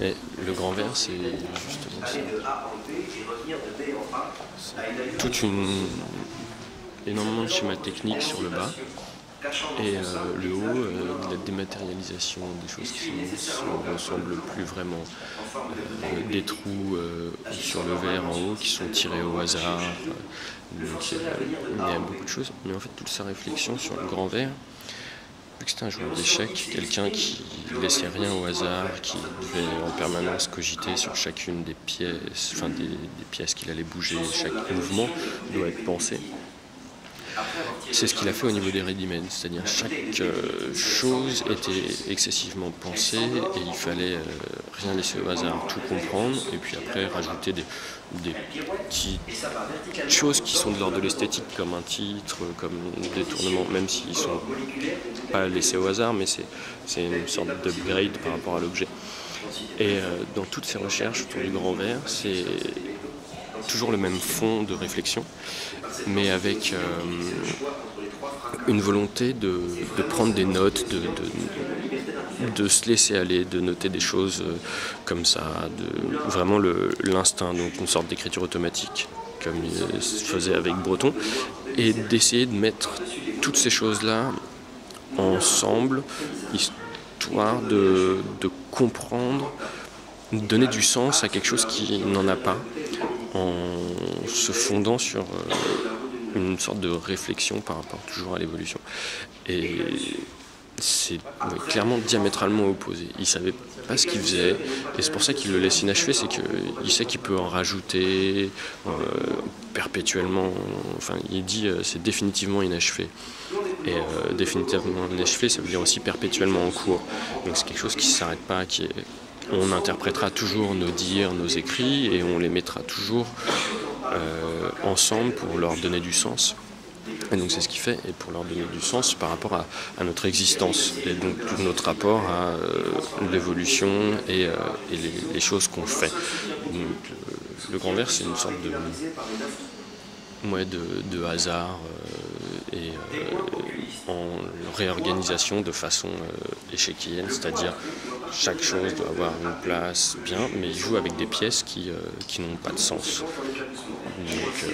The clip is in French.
Le grand verre, c'est justement ça. Toute une énormément de schémas techniques sur le bas et euh, le haut, euh, la dématérialisation des choses qui ne ressemblent plus vraiment. Euh, des trous sur le verre en haut qui sont tirés au hasard. il y, a, beaucoup de choses. Mais en fait, toute sa réflexion sur le grand verre, vu c'était un joueur d'échecs, quelqu'un qui laissait rien au hasard, qui devait en permanence cogiter sur chacune des pièces, enfin des pièces qu'il allait bouger, chaque mouvement doit être pensé. C'est ce qu'il a fait au niveau des ready c'est-à-dire chaque euh, chose était excessivement pensée et il fallait euh, rien laisser au hasard, tout comprendre et puis après rajouter des, petites choses qui sont de l'ordre de l'esthétique comme un titre, comme des tournements, même s'ils sont pas laissés au hasard, mais c'est une sorte d'upgrade par rapport à l'objet. Et euh, dans toutes ces recherches autour du grand verre, c'est toujours le même fond de réflexion, mais avec euh, une volonté de, prendre des notes, de, de, se laisser aller, de noter des choses euh, comme ça, de, vraiment l'instinct, donc une sorte d'écriture automatique, comme il se faisait avec Breton, et d'essayer de mettre toutes ces choses-là ensemble, histoire de, de comprendre, donner du sens à quelque chose qui n'en a pas, en se fondant sur euh, une sorte de réflexion par rapport toujours à l'évolution. Et c'est clairement diamétralement opposé. Il savait pas ce qu'il faisait, et c'est pour ça qu'il le laisse inachevé, c'est qu'il sait qu'il peut en rajouter euh, perpétuellement. Enfin, il dit euh, c'est définitivement inachevé. Et définitivement inachevé, ça veut dire aussi perpétuellement en cours. Donc c'est quelque chose qui ne s'arrête pas, qui est on interprétera toujours nos dires, nos écrits, et on les mettra toujours euh, ensemble pour leur donner du sens. Et donc c'est ce qu'il fait, et pour leur donner du sens par rapport à, notre existence, et donc tout notre rapport à euh, l'évolution et, euh, les, choses qu'on fait. le grand verre, c'est une sorte de, de, hasard et en réorganisation de façon échéquienne, c'est-à-dire chaque chose doit avoir une place bien, mais il joue avec des pièces qui, qui n'ont pas de sens. Donc,